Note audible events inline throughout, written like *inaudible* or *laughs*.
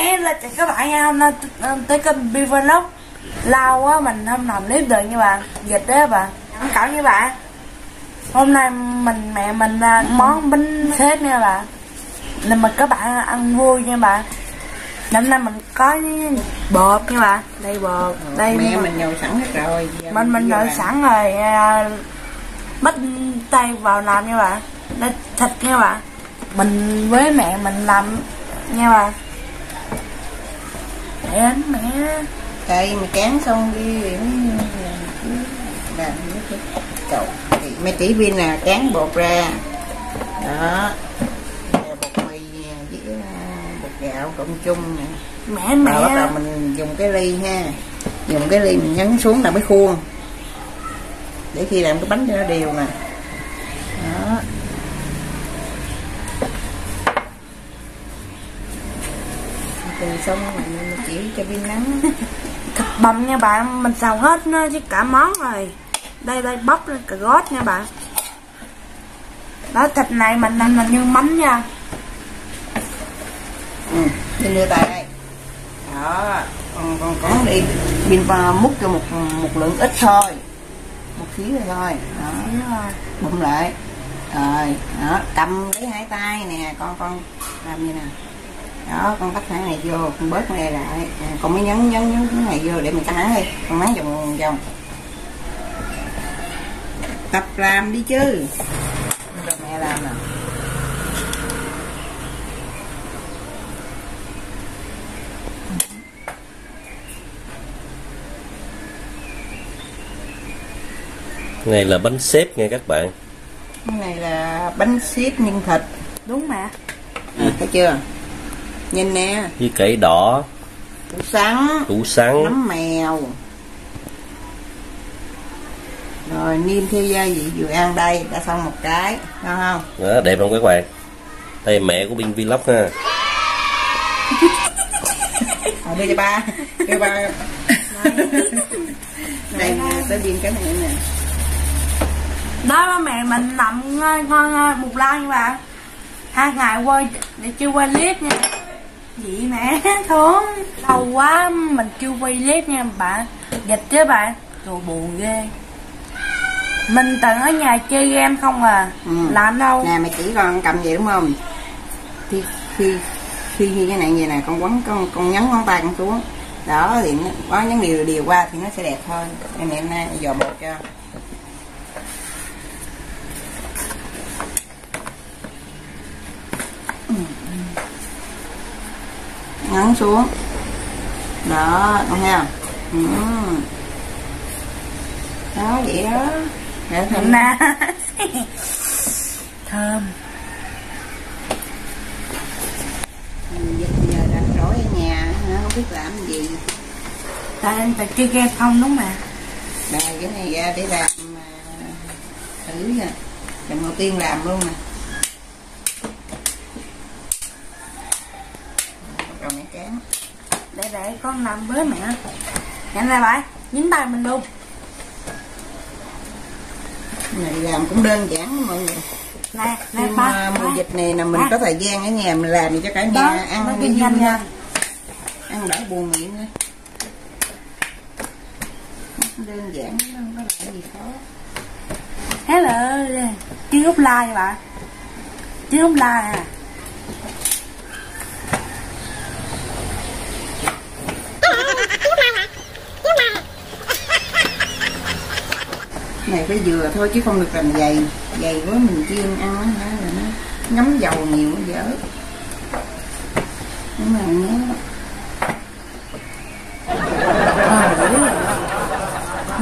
Hello chào các bạn nha, hôm nay tới kênh Vlog Lâu quá mình không làm clip được nha bạn Dịch đó bạn Cảm cảo nha bạn Hôm nay mình mẹ mình làm món bánh xếp nha bạn Nên mời các bạn ăn vui nha bạn Hôm nay mình có bột nha bạn Đây bột, đây mẹ mình nhồi sẵn hết rồi mình mình làm. sẵn rồi à, bắt tay vào làm nha bạn đây thịt nha bạn mình với mẹ mình làm nha bạn mẹ đánh mẹ. Đây mày cán xong đi làm cái cậu mẹ chỉ viên là cán bột ra. Đó. Bột mì với à, bột gạo cộng chung nè. Mẹ rồi bắt đầu mẹ mình dùng cái ly ha. Dùng cái ly mình nhấn xuống là mới khuôn. Để khi làm cái bánh cho nó đều nè đó từ xong mình mình chỉ cho viên nắng. Thịt bằm nha bạn mình xào hết nó chứ cả món rồi. Đây đây bóc lên cà rốt nha bạn. Đó thịt này mình làm là như mắm nha. Ừ. Mình đưa tay đây. Đó còn còn có đi pin vào múc cho một một lượng ít thôi. Một xíu rồi thôi. Đó rồi. bụng lại. Rồi đó cầm lấy hai tay nè con con làm như nè đó con cắt cái này vô con bớt cái này lại. À, con mới nhấn nhấn nhấn cái này vô để mình cắt nắng đi con nắng vòng vòng tập làm đi chứ. Mẹ làm nè này là bánh xếp nha các bạn. Cái này là bánh xếp nhân thịt. Đúng mẹ à, thấy chưa nhìn nè. Với cải đỏ. Củ sắn. Củ sắn. Nấm mèo. Rồi niêm theo gia vị vừa ăn đây đã xong một cái ngon không? Đó, đẹp không các bạn. Đây mẹ của Bin Vlog ha. Rồi *laughs* đưa cho ba. Đưa ba. *laughs* Đây tới viên cái này nè. Đó ba mẹ mình nằm ngon ngon một like nha bạn hai ngày quay để chưa quay clip nha vậy mẹ thương lâu quá mình chưa quay clip nha bạn dịch chứ bạn rồi buồn ghê mình từng ở nhà chơi game không à Ừ. làm đâu nè mày chỉ con cầm vậy đúng không khi khi khi như cái này vậy nè con quấn con con nhấn ngón tay con xuống đó thì nó có nhấn điều điều qua thì nó sẽ đẹp hơn đây mẹ em nay dò bột cho nhấn xuống. Đó con không? Ừ. đó vậy đó. Để *laughs* thơm nè. Thơm. Giờ rảnh rỗi ở nhà không biết làm gì. Tại em tại chơi game không đúng mà bài cái này ra để làm à, thử nha. Lần đầu tiên làm luôn nè rồi mẹ chán để con làm với mẹ. Nhanh lên bạn dính tay mình luôn. Này làm cũng đơn giản mọi người. Nè nè nhưng mà mùa dịch này là mình ba. có thời gian ở nhà mình làm cho cả đó nhà nó ăn đi nhanh nhanh nha. ăn đỡ buồn miệng thôi đơn giản không có làm gì khó. Hello chứ út like bạn chứ út like à này phải vừa thôi chứ không được làm dày dày quá mình chiên ăn á hả là nó ngấm dầu nhiều nó dở. Nhưng mà nhớ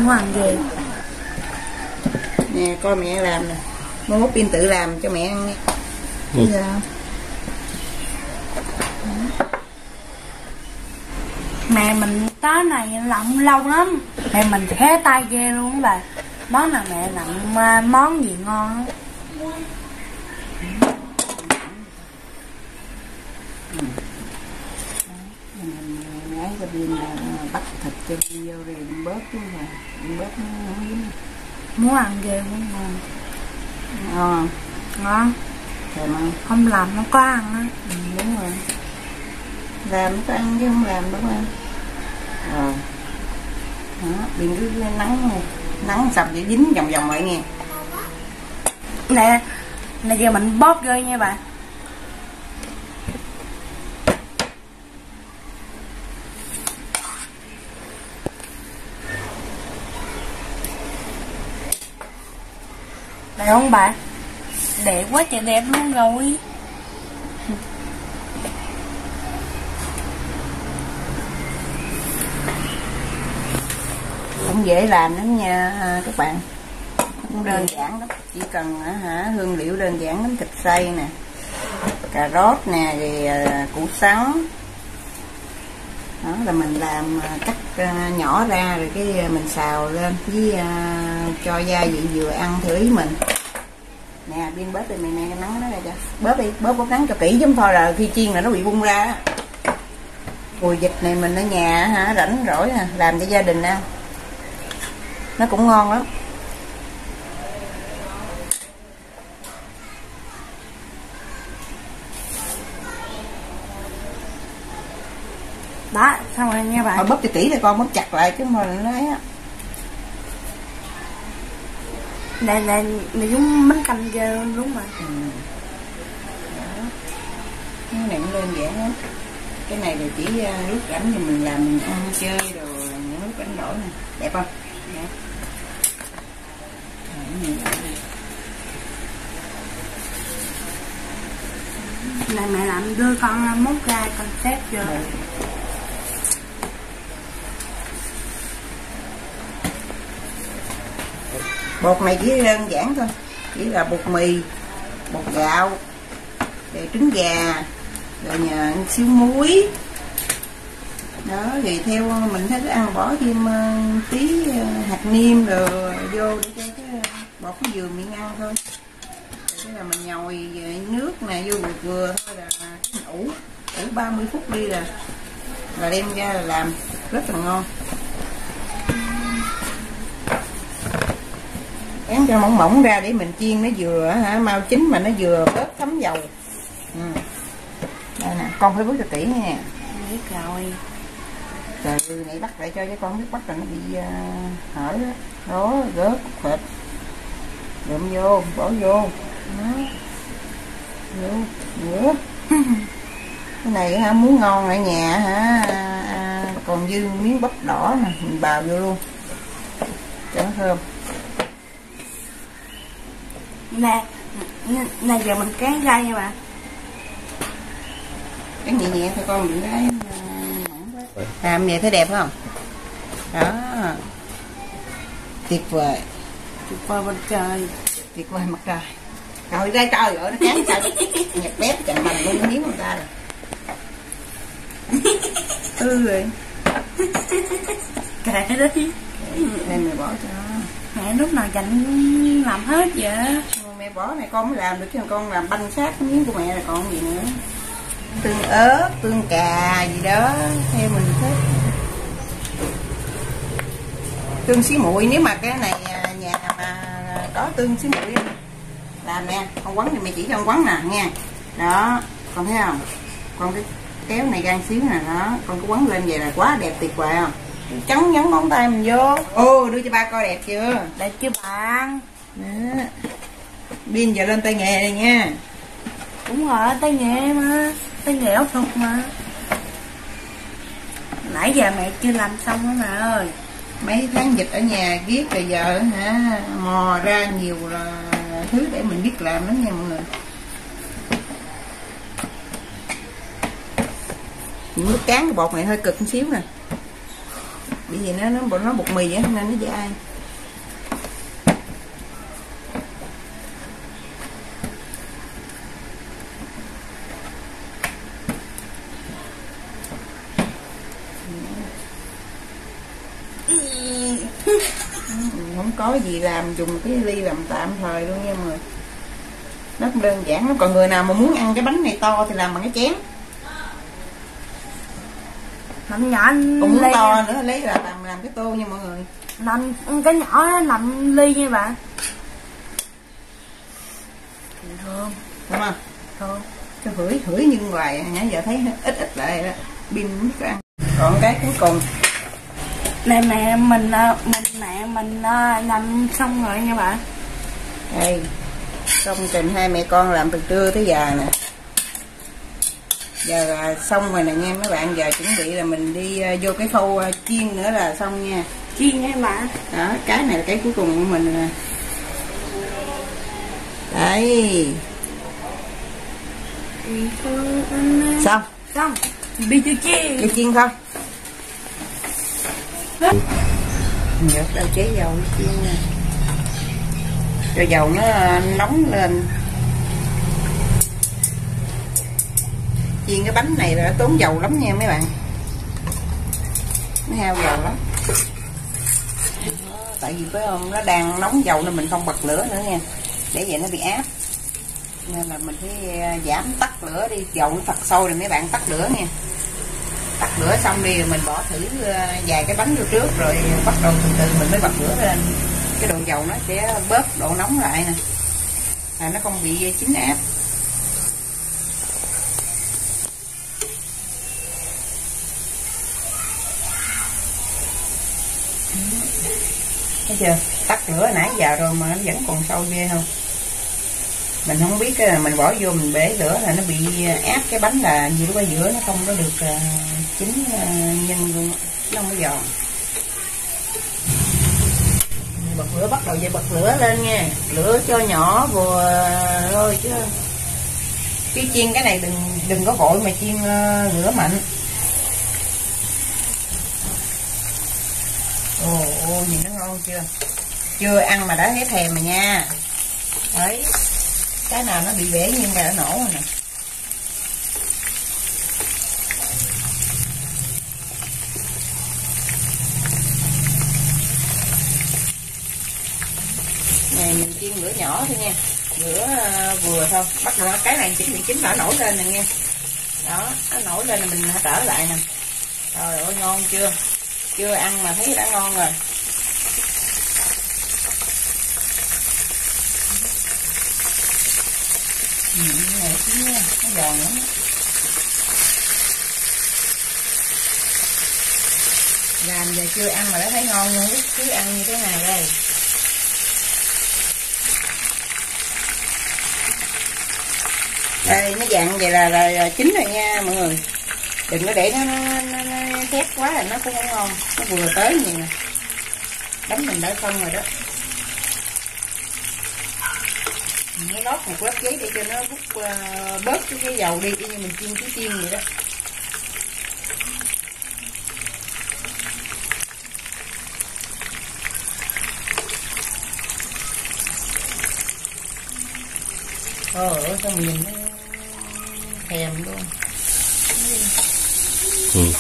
ngoan ghê. Nè coi mẹ làm nè. Mới mốt pin tự làm cho mẹ ăn Ừ. Bây giờ mẹ mình tới này làm lâu lắm. Mẹ mình khé tay ghê luôn á bà món nào mẹ làm à, món gì ngon? Ấy cho là bắt thịt cho pin vô rồi bớt chứ mà mình bớt không dính muốn ăn ghê muốn ngon ngon ngon. Thèm không không làm nó có ăn á. Ừ, đúng rồi. Làm có ăn chứ không làm đâu ăn rồi đó đừng cứ nắng này nắng sập chỉ dính vòng vòng vậy nghe nè nè giờ mình bóp rơi nha bạn Đẹp không bạn? Đẹp quá trời đẹp luôn rồi cũng dễ làm lắm nha à, các bạn. Cũng đơn giản lắm chỉ cần à, hả hương liệu đơn giản lắm thịt xay nè cà rốt nè rồi à, củ sắn. Đó là mình làm cắt nhỏ ra rồi cái mình xào lên với cho gia vị vừa ăn thử ý mình. Nè biên bớt đi mày nè nắng nó ra cho. Bớt đi bớt bớt nắng cho kỹ chứ thôi là khi chiên là nó bị bung ra. Mùa dịch này mình ở nhà hả rảnh rỗi à, làm cho gia đình ăn nó cũng ngon lắm. Đó, xong rồi nha mà bạn bóp cho kỹ thì con bóp chặt lại chứ mà nó ấy á. Nè, nè, nè giống bánh canh kia đúng rồi ừ. Đó. cái này cũng đơn giản lắm. Cái này là chỉ à, lúc rảnh thì mình làm mình ăn chơi rồi những lúc rảnh rỗi nè. Đẹp không này mẹ làm đưa con mốt ra con xếp vô. Rồi. bột này chỉ đơn giản thôi. Chỉ là bột mì bột gạo rồi trứng gà rồi nhờ xíu muối đó, thì theo ờ, mình thấy ăn bỏ thêm ờ, tí ờ, hạt niêm rồi vô để cho cái bột nó vừa miệng ăn thôi. Thế là mình nhồi nước này vô vừa vừa thôi là ủ ủ 30 phút đi là là đem ra là làm. Rất là ngon. Én cho mỏng mỏng ra để mình chiên, nó vừa hả, mau chín mà nó vừa bớt thấm dầu. Ừ. đây nè, con phải bước cho kỹ nha. Biết rồi trời ơi này bắt lại cho chứ con biết bắt là nó bị uh, hở đó. Đó rớt thịt. Lượm vô bỏ vô. Đó. Vô nữa *laughs* cái này hả muốn ngon ở nhà hả? À, à, còn dư miếng bắp đỏ nè mình bào vô luôn. Cho nó thơm. Nè, nè, giờ mình cán ra nha bạn cái nhẹ nhẹ thôi con đừng cái làm vậy thấy đẹp không? Đó. Tuyệt vời. Tuyệt vời bên trời. Tuyệt vời mặt trời. Rồi ra trời ơi nó chán sao nhặt bếp chặn bằng luôn miếng người ta rồi. *laughs* Ừ rồi Kệ đi. Đây mày bỏ cho. Mẹ lúc nào dành làm hết vậy? Mẹ bỏ này con mới làm được chứ con làm banh sát miếng của mẹ là còn gì nữa tương ớt tương cà gì đó theo mình thích. Tương xí muội nếu mà cái này à, nhà mà có tương xí muội làm nè con quấn thì mẹ chỉ cho con quấn nè nha đó con thấy không? Con cái kéo này gan xíu nè đó con cứ quấn lên vậy là quá đẹp tuyệt vời không? Trắng nhấn ngón tay mình vô. Ô đưa cho ba coi đẹp chưa? Đẹp chứ bạn? Biên giờ lên tay nghề này nha. Đúng rồi, tay nghề mà cái nghề ốc thuật mà Nãy giờ mẹ chưa làm xong đó mẹ ơi. Mấy tháng dịch ở nhà viết rồi giờ hả? Mò ra nhiều là thứ để mình biết làm đó nha mọi người. Những lúc cán cái bột này hơi cực một xíu nè. Bởi vì nó nó, nó bột mì á nên nó dai không có gì làm dùng cái ly làm tạm thời luôn nha mọi người. Nó cũng đơn giản lắm. Còn người nào mà muốn ăn cái bánh này to thì làm bằng cái chén. Nằm nhỏ còn muốn ly to nữa lấy là làm làm cái tô nha mọi người. Nằm cái nhỏ nằm ly nha bạn. Thơm đúng không? Thơm cái hửi hửi nhưng hoài nãy giờ thấy ít ít lại đó. Pin biết ăn. Còn cái cuối cùng này mẹ mình ờ, mình mẹ mình ờ, làm xong rồi nha bạn. Đây công trình hai mẹ con làm từ trưa tới giờ nè. Giờ là xong rồi nè nha mấy bạn giờ chuẩn bị là mình đi ờ, vô cái khâu chiên nữa là xong nha. Chiên nha bạn đó cái này là cái cuối cùng của mình nè. Đấy. Xong. Xong. Đi chưa chiên. Đi chiên thôi nhớ đâu chế dầu đi chiên nè cho dầu nó ờ, nóng lên. Chiên cái bánh này là tốn dầu lắm nha mấy bạn. Nó hao dầu lắm. Đó, tại vì phải không nó đang nóng dầu nên mình không bật lửa nữa nha. Để vậy nó bị áp. Nên là mình phải ờ, giảm tắt lửa đi. Dầu nó thật sôi rồi mấy bạn tắt lửa nha tắt lửa xong đi rồi mình bỏ thử ờ, vài cái bánh vô trước, rồi bắt đầu từ từ mình mới bật lửa lên. Cái độ dầu nó sẽ bớt độ nóng lại nè. Là nó không bị chín áp. Thấy chưa? Tắt lửa, nãy giờ rồi mà nó vẫn còn sâu ghê không? Mình không biết á, mình bỏ vô mình bể lửa là nó bị áp cái bánh là gì lúc ở giữa nó không có được à, chín à, nhân luôn nó không có giòn. Bật lửa bắt đầu về bật lửa lên nha lửa cho nhỏ vừa thôi chứ. Chứ chiên cái này đừng đừng có vội mà chiên lửa mạnh. Ồ ồ nhìn nó ngon chưa? Chưa ăn mà đã thấy thèm mà nha. Đấy cái nào nó bị bể nhưng mà nó nổ rồi nè. Này mình chiên lửa nhỏ thôi nha. Lửa ờ, vừa thôi. Bắt đầu cái này chỉ bị chín đã nổi lên nè nha. Đó, nó nổi lên là mình hãy trở lại nè. Trời ơi, ngon chưa? Chưa ăn mà thấy đã ngon rồi. Ừ, cái này chứ nha nó giòn lắm làm giờ chưa ăn mà đã thấy ngon luôn cứ ăn như thế này đây? Đây nó dạng vậy là, là, là chín rồi nha mọi người. Đừng có để nó nó, nó, nó khét quá là nó cũng không ngon. Nó vừa tới như nè. Bánh mình đã xong rồi đó. Nó lót một lớp giấy để cho nó hút uh, bớt cái, cái dầu đi như mình chiên cái chiên vậy đó. Ơi, sao mình nhìn nó thèm luôn. Ừ.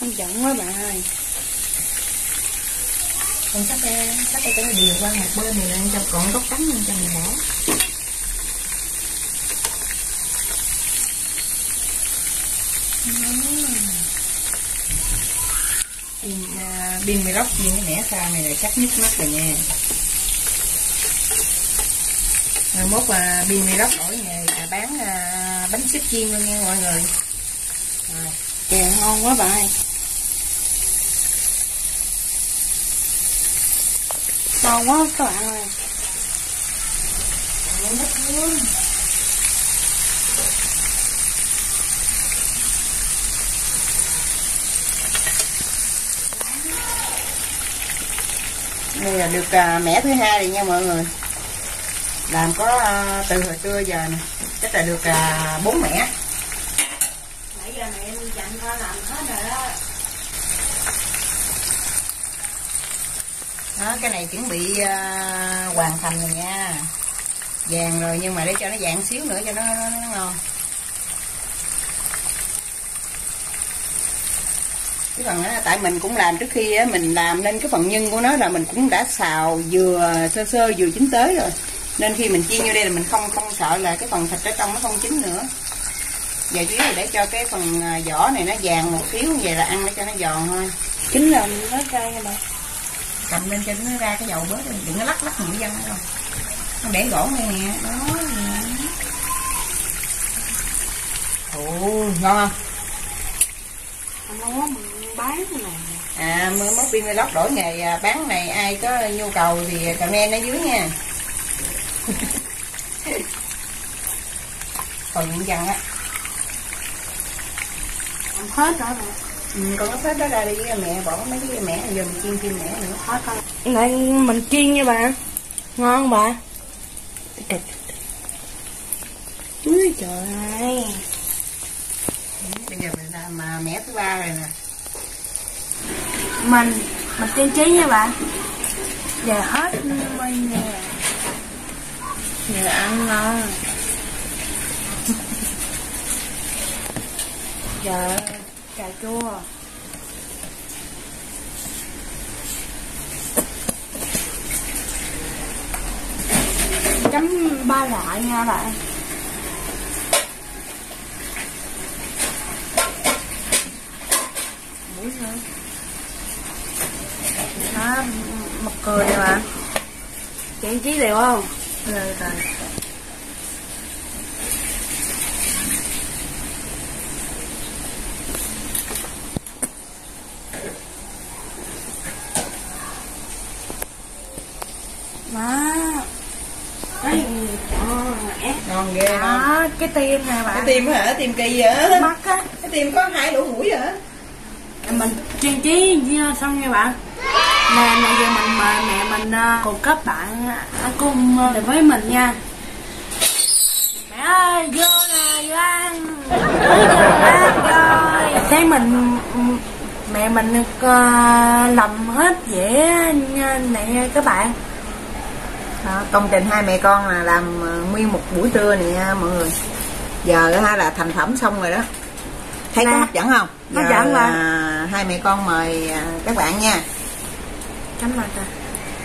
không giận quá bạn ơi Con cắt cái, cắt cái cái điều qua một bên này lên cho còn gốc cánh lên cho mình bỏ Pin, pin mì lóc chiên cái mẻ xa này là chắc nhức mắt rồi nha. Mai mốt là pin mì lóc đổi nghề là bán à, bánh xếp chiên luôn nha mọi người. Rồi. Chè ngon quá bạn ơi ngon quá các bạn ơi. Đây là được à, mẻ thứ hai rồi nha mọi người. Làm có à, từ hồi trưa giờ nè. Chắc là được à, bốn mẻ. Nãy giờ mẹ em dặn con làm hết rồi đó đó cái này chuẩn bị uh, hoàn thành rồi nha. Vàng rồi nhưng mà để cho nó vàng xíu nữa cho nó, nó, nó ngon. Cái phần đó, tại mình cũng làm trước khi á, mình làm nên cái phần nhân của nó là mình cũng đã xào vừa sơ sơ vừa chín tới rồi. Nên khi mình chiên vô đây là mình không không sợ là cái phần thịt ở trong nó không chín nữa. Và dưới này để cho cái phần à, vỏ này nó vàng một xíu như vậy là ăn để cho nó giòn thôi. Chính là nó cay rồi cầm lên cho nó ra cái dầu bớt đi đừng có lắc lắc mũi dân đâu. Nó để gỗ ngay nè đó nè ồ ngon không? Nó mình bán nè. À mới mốt pin vlog đổi nghề à, bán này ai có nhu cầu thì comment ở dưới nha. *laughs* Còn những dần á. Làm hết rồi ừ, con nó hết đó ra đi mẹ bỏ mấy cái mẹ giờ mình chiên thêm mẹ nữa. Hết rồi này mình chiên nha bạn ngon bạn Úi trời ơi. Bây giờ mình làm à, mẻ thứ ba rồi nè. Mình mình trang trí nha bạn giờ hết bây nè giờ ăn ngon. *laughs* Giờ cà chua. Chấm ba loại nha bạn. Mũi nữa. Đó mắc cười nè bạn. Trang trí liều không? Rồi rồi đó Đấy, ngon mẹ ngon ghê không? đó cái tim này bạn? Cái tim hả? Tim kỳ vậy mắt á. Cái tim có hai lỗ mũi hả mình trang trí xong nha bạn. Nè nè giờ mình mời mẹ mình uh, cùng các bạn ăn cùng uh, với mình nha. Mẹ ơi vô nè vô ăn. Ăn rồi. Thấy mình mẹ mình uh, làm hết dễ nha nè các bạn đó, công trình hai mẹ con là làm ờ, nguyên một buổi trưa này nha mọi người. Giờ ha là thành phẩm xong rồi đó. Thấy có Nè. hấp dẫn không? Hấp Giờ dẫn là hai mẹ con mời à, các bạn nha. Cảm ơn ta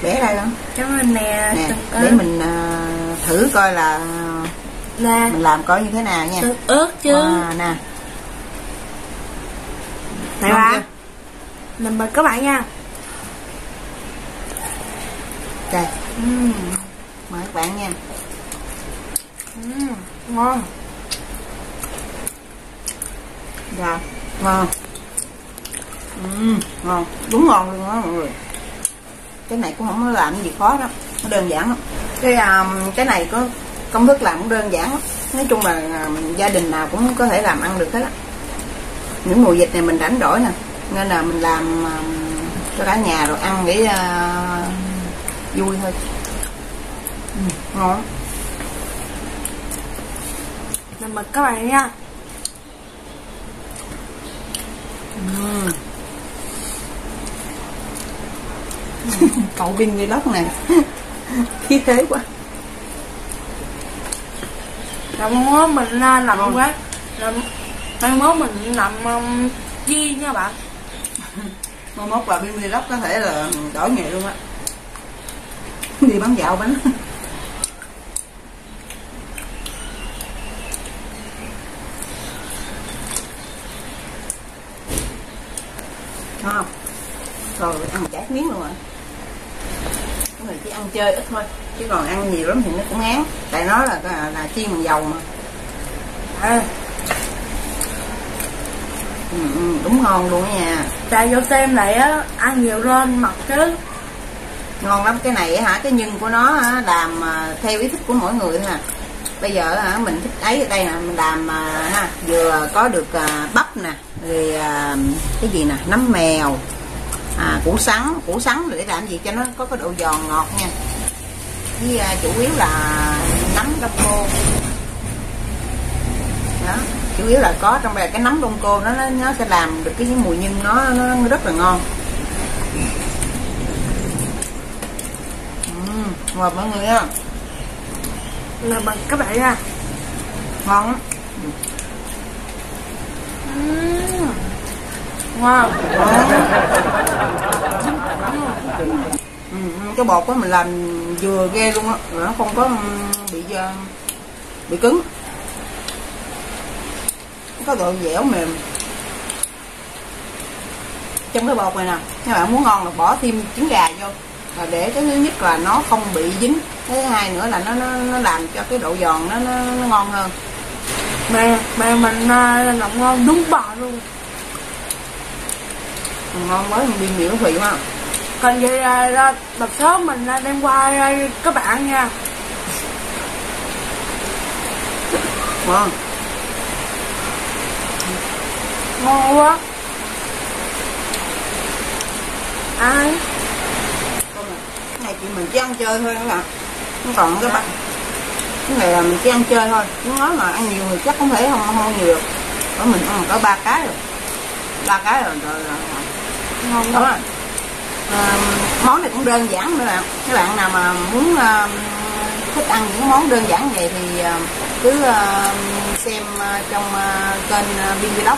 bẻ đây đó cảm ơn nè nè để ớt mình à, thử coi là nè mình làm coi như thế nào nha. Từng ớt chứ. À, nè. Này chưa? mình mời các bạn nha. Đây. Ừm, mời các bạn nha. Ừm, ngon. Dạ, ngon. Ừ, ngon. Đúng ngon luôn đó mọi người. Cái này cũng không có làm gì khó đâu nó đơn giản lắm. Cái um, cái này có công thức làm cũng đơn giản lắm. Nói chung là um, gia đình nào cũng có thể làm ăn được hết á. Những mùa dịch này mình rảnh rỗi nè nên là mình làm um, cho cả nhà rồi ăn để uh, vui thôi ngon mình mời các bạn nha. Ừ. cậu Vinh Vlog này khí thế quá. Làm mốt mình làm quá. Làm mai mốt mình làm um, chi nha bạn. *laughs* Mai mốt bà Vinh Vlog có thể là đổi nghề luôn á. Đi bán dạo bánh *laughs* ngon rồi ăn chát miếng luôn rồi. Cái này chỉ ăn chơi ít thôi chứ còn ăn nhiều lắm thì nó cũng ngán. Tại nó là là, là chiên bằng dầu mà. À, ừ, đúng ngon luôn nha. Tại vô xem lại á ăn nhiều lên mập chứ. Ngon lắm cái này á hả cái nhân của nó á, làm à, theo ý thích của mỗi người à bây giờ hả mình thích ấy ở đây nè mình làm à, ha vừa có được à, bắp nè rồi à, cái gì nè nấm mèo à, củ sắn. Củ sắn để làm gì cho nó có cái độ giòn ngọt nha. Với à, chủ yếu là nấm đông cô. Đó chủ yếu là có trong đây cái nấm đông cô nó nó, sẽ làm được cái mùi nhân nó, nó rất là ngon. Ừm, mời mọi người nha. Là bằng các bạn nha. Ngon lắm ngon ừ, cái bột của mình làm vừa ghê luôn á nó không có bị à, bị cứng. Có độ dẻo mềm. Trong cái bột này nè các bạn muốn ngon là bỏ thêm trứng gà vô. Và để cái thứ nhất là nó không bị dính cái thứ hai nữa là nó nó, nó làm cho cái độ giòn nó, nó, nó ngon hơn mẹ mẹ mình à, làm ngon đúng bà luôn. Ngon mới mình đi miễn vị mà. Còn vậy à, là, là tập số mình à, đem qua đây các bạn nha. Ngon. Ngon quá. Ai? Cái này chị mình chỉ ăn chơi thôi các bạn. Không còn các bạn cái này là mình chỉ ăn chơi thôi. Muốn nói mà ăn nhiều thì chắc không thể không không nhiều được. Có mình ăn có ba cái rồi. Ba cái rồi rồi, rồi. ngon đó. à, món này cũng đơn giản nữa bạn. Các bạn nào mà muốn à, thích ăn những món đơn giản vậy thì à, cứ à, xem à, trong à, kênh à, Biên Vlog.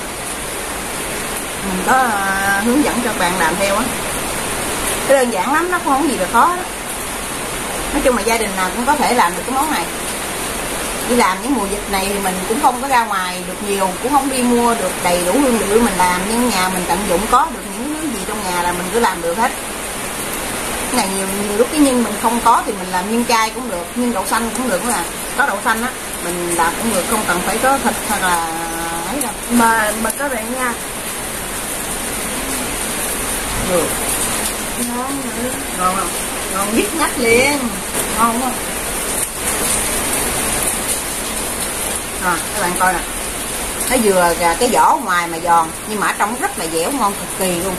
Mình có à, hướng dẫn cho bạn làm theo á. Cái đơn giản lắm nó không có gì là khó đó. nói chung là gia đình nào cũng có thể làm được cái món này đi làm những mùa dịch này thì mình cũng không có ra ngoài được nhiều cũng không đi mua được đầy đủ nguyên liệu mình làm nhưng nhà mình tận dụng có được những thứ gì trong nhà là mình cứ làm được hết. Này nhiều, nhiều lúc cái nhân mình không có thì mình làm nhân chay cũng được nhân đậu xanh cũng được là có đậu xanh á mình làm cũng được không cần phải có thịt hoặc là ấy đâu. Mà mà các bạn nha. Được. Ngon nữa ngon không? Ngon nhức nhách liền. Ngon không à, các bạn coi nè. Nó vừa cái vỏ ngoài mà giòn nhưng mà ở trong rất là dẻo ngon cực kỳ luôn.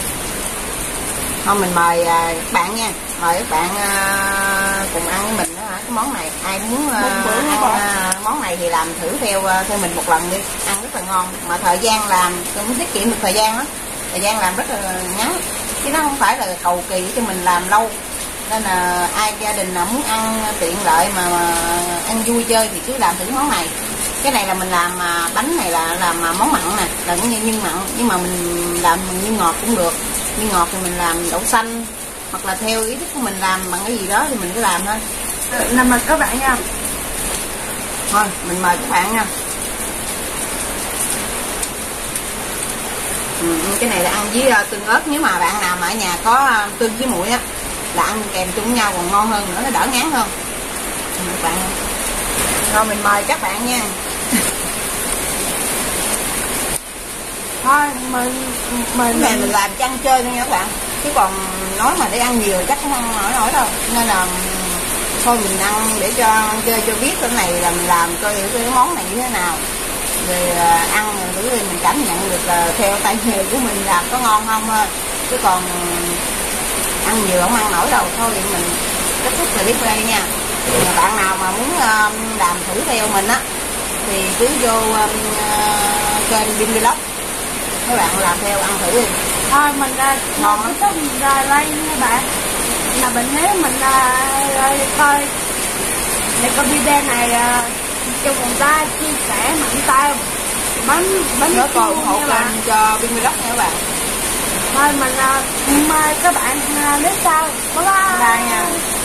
Thôi mình mời à, các bạn nha. Mời các bạn à, cùng ăn với mình hả? Cái món này ai muốn à, ăn à, món này thì làm thử theo à, theo mình một lần đi. Ăn rất là ngon. Mà thời gian làm cũng tiết kiệm được thời gian đó. Thời gian làm rất là ngắn. Chứ nó không phải là cầu kỳ cho mình làm lâu. Nên là ai gia đình nào muốn ăn tiện lợi mà, mà ăn vui chơi thì cứ làm thử món này cái này là mình làm à, bánh này là làm à, món mặn nè là cũng như nhân mặn. Nhưng mà mình làm như ngọt cũng được. Như ngọt thì mình làm đậu xanh hoặc là theo ý thích của mình làm bằng cái gì đó thì mình cứ làm thôi. Nè mà các bạn nha. Thôi mình mời các bạn nha. Ừ, cái này là ăn với uh, tương ớt. Nếu mà bạn nào mà ở nhà có uh, tương với muội á là ăn kèm chung nhau còn ngon hơn nữa nó đỡ ngán hơn. Các bạn rồi mình mời các bạn nha thôi mình mình này mình làm cho ăn chơi thôi nha các bạn. Chứ còn nói mà để ăn nhiều chắc không nổi nổi đâu. Nên là thôi mình ăn để cho ăn chơi cho biết cái này là mình làm coi cái món này như thế nào. Rồi à, ăn rồi thử thì mình cảm nhận được là theo tay nghề của mình làm có ngon không thôi. Chứ còn ăn nhiều không ăn nổi đâu. Thôi thì mình kết thúc clip đây nha. Bạn nào mà muốn làm thử theo mình á thì cứ vô à, kênh Bin Vlog các bạn làm theo ăn thử đi. Thôi mình ra Ngon lắm. cái mình ra đây nha bạn. Là mình nếu mình ra ra coi. Để coi video này à, cho người ta chia sẻ mạnh tay bánh bánh nhớ coi chua ủng hộ nha bạn. kênh cho Bin Vlog nha các bạn. Thôi mình à, mời các bạn à, đến sau bye bye. Bye nha